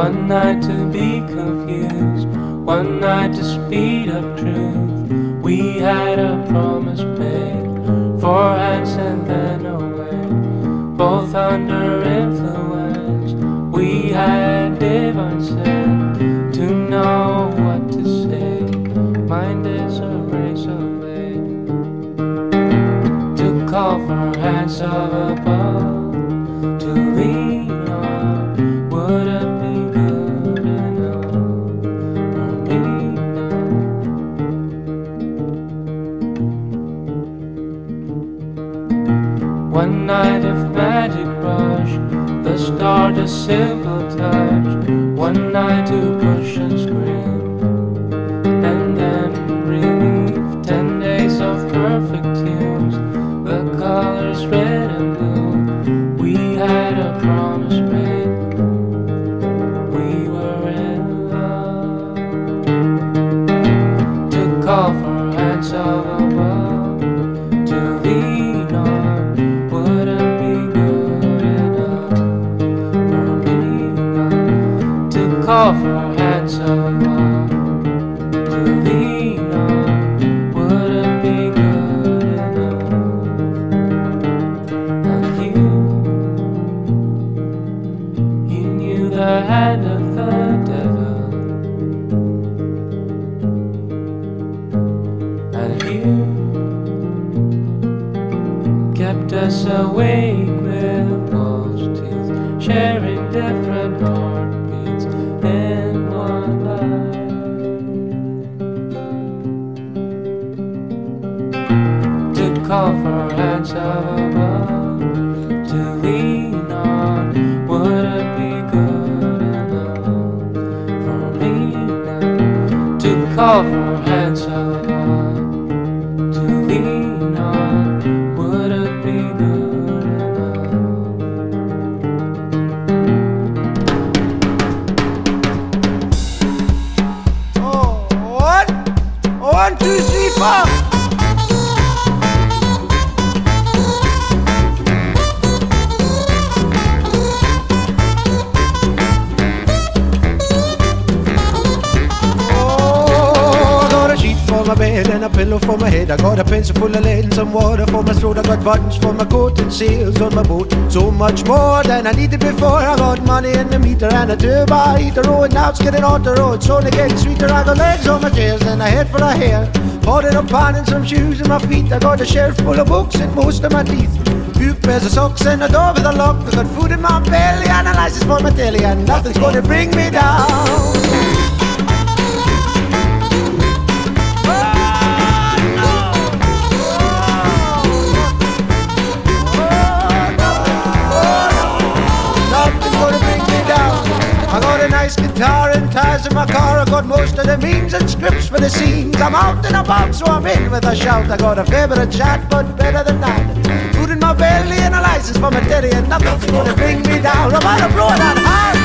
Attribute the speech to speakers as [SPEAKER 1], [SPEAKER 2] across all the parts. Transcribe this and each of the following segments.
[SPEAKER 1] One night to be confused, one night to speed up truth. We had a promise made, four hands and then away, both under influence. We had divine to know what to say. Mind is a razor blade to call for hands of above One night of magic rush, the start a simple touch. One night to push and scream, and then relief. Ten days of perfect tunes, the colors red and blue. We had a promise made, we were in love. To call call for hands of above, to lean on, wouldn't be good enough. And you, you knew the hand of the devil. And you kept us awake to lean on, would it be good enough for me now? To call for hands of to lean on, would it be good enough?
[SPEAKER 2] Oh, one, one, two, three, four. My bed and a pillow for my head. I got a pencil full of lead and some water for my throat. I got buttons for my coat and sails on my boat. So much more than I needed before. I got money in the meter and a turbo heater. Oh, and now it's getting on the road. So only getting sweeter. I got legs on my chairs and a head for a hair. Potted up pan and some shoes in my feet. I got a shelf full of books and most of my teeth. Few pairs of socks and a door with a lock. I got food in my belly, analyzes for my telly, and nothing's gonna bring me down. Nice guitar and tires in my car. I got most of the means and scripts for the scenes. I'm out and about, so I'm in with a shout. I got a favorite chat, but better than that. Food in my belly and a license for my teddy, and nothing's gonna bring me down. I'm out of blow that hard,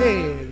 [SPEAKER 2] Hey.